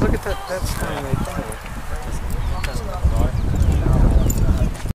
Look at that, that's kind right there.